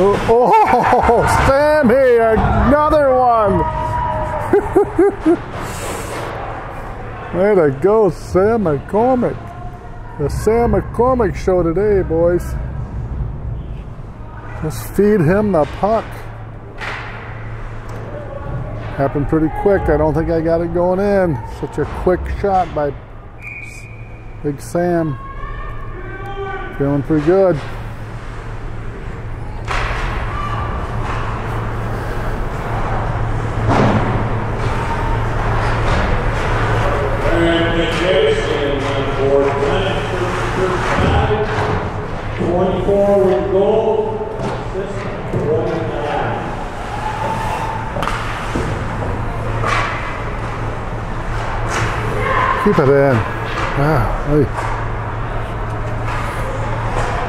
Oh, oh Sammy, another one. Way to go, Sam McCormick. The Sam McCormick show today, boys. Just feed him the puck. Happened pretty quick. I don't think I got it going in. Such a quick shot by Big Sam. Feeling pretty good. Twenty-nine. Keep it in. Ah, hey.